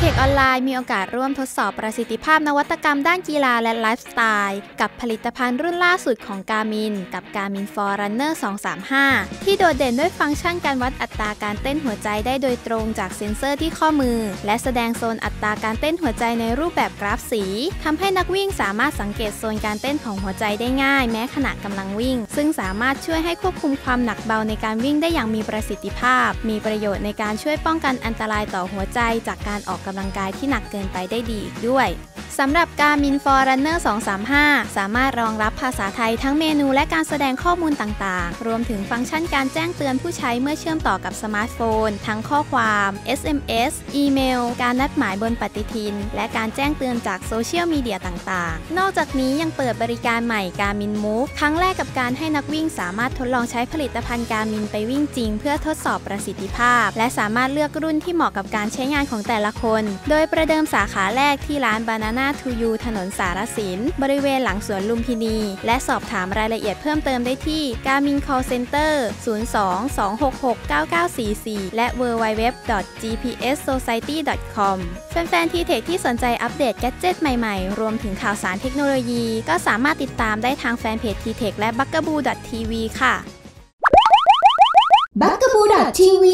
เทคออนไลน์มีโอกาสร่วมทดสอบประสิทธิภาพนวัตกรรมด้านกีฬาและไลฟ์สไตล์ กับผลิตภัณฑ์รุ่นล่าสุดของ Garmin กับ Garmin Forerunner 235 ที่โดดเด่นด้วยฟังก์ชันการวัดอัตราการเต้นหัวใจได้โดยตรงจากเซ็นเซอร์ที่ข้อมือ และแสดงโซนอัตราการเต้นหัวใจในรูปแบบกราฟสีทำให้นักวิ่งสามารถสังเกตโซนการเต้นของหัวใจได้ง่าย แม้ขณะกำลังวิ่ง ซึ่งสามารถช่วยให้ควบคุมความหนักเบาในการวิ่งได้อย่างมีประสิทธิภาพ มีประโยชน์ในการช่วยป้องกันอันตรายต่อหัวใจจากการออกกำลังกายที่หนักเกินไปได้ดีอีกด้วย สำหรับ Garmin Forerunner 235 สามารถรองรับภาษาไทยทั้งเมนูและการแสดงข้อมูลต่างๆ รวมถึงฟังก์ชันการแจ้งเตือนผู้ใช้เมื่อเชื่อมต่อกับสมาร์ทโฟน ทั้งข้อความ SMS อีเมล การนัดหมายบนปฏิทิน และการแจ้งเตือนจากโซเชียลมีเดียต่างๆ นอกจากนี้ยังเปิดบริการใหม่ Garmin Move ครั้งแรกกับการให้นักวิ่งสามารถทดลองใช้ผลิตภัณฑ์ Garmin ไปวิ่งจริง เพื่อทดสอบประสิทธิภาพ และสามารถเลือกรุ่นที่เหมาะกับการใช้งานของแต่ละคน โดยประเดิมสาขาแรกที่ร้าน Banana to You ถนนสารสิน บริเวณหลังสวนลุมพินี และสอบถามรายละเอียดเพิ่มเติมได้ที่ Garmin Call Center 02-266-9944 และ www.gpssociety.com แฟนๆทีเทคที่สนใจอัปเดตแกจิตใหม่ๆ รวมถึงข่าวสารเทคโนโลยี ก็สามารถติดตามได้ทางแฟนเพจทีเทคและ b u g a b o o TV ค่ะ b u g a b o o TV